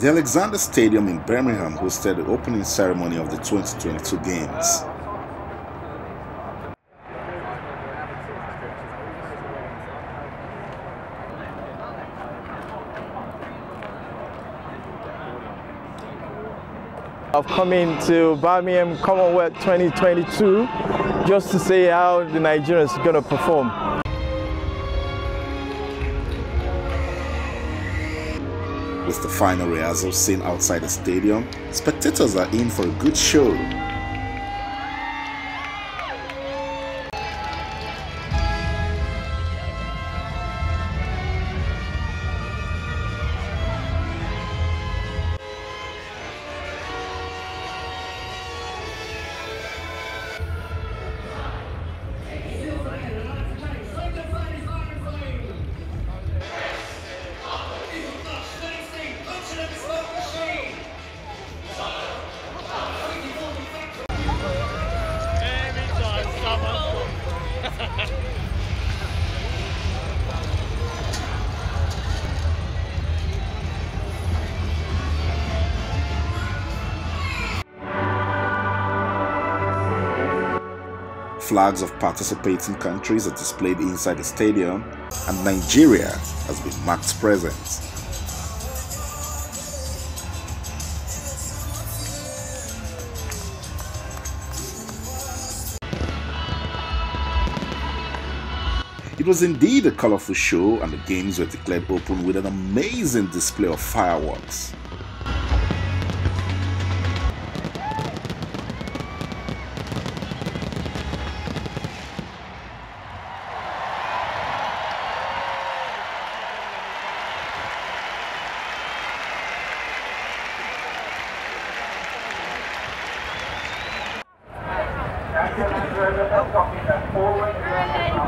The Alexander Stadium in Birmingham hosted the opening ceremony of the 2022 Games. I've come into Birmingham Commonwealth 2022 just to see how the Nigerians are going to perform. With the final rehearsal scene outside the stadium, spectators are in for a good show. Flags of participating countries are displayed inside the stadium, and Nigeria has been marked present. It was indeed a colorful show, and the games were declared open with an amazing display of fireworks.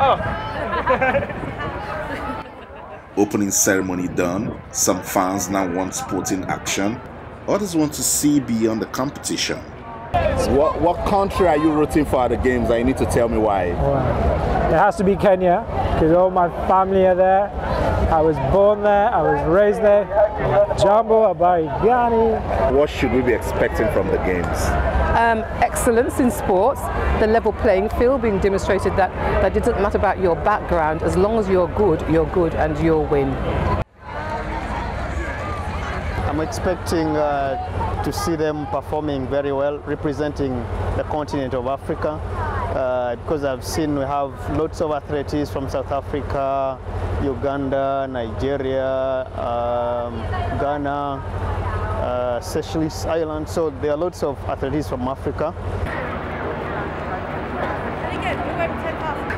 Oh. Opening ceremony done, some fans now want sporting action, others want to see beyond the competition. What, what country are you rooting for at the games? I need to tell me why. It has to be Kenya because all my family are there. I was born there, I was raised there. Jambo, Abai, Ghani. What should we be expecting from the games? um, excellence in sports, the level playing field being demonstrated that, that it doesn't matter about your background, as long as you're good, you're good and you'll win. I'm expecting uh, to see them performing very well, representing the continent of Africa. Uh, because I've seen we have lots of athletes from South Africa, Uganda, Nigeria, um, Ghana, uh, Seychelles Island. So there are lots of athletes from Africa.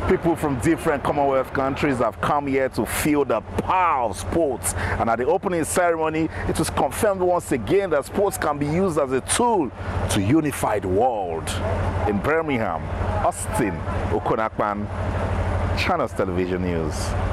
People from different Commonwealth countries have come here to feel the power of sports. And at the opening ceremony, it was confirmed once again that sports can be used as a tool to unify the world. In Birmingham, Austin Okonakpan, Channels Television News.